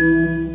Música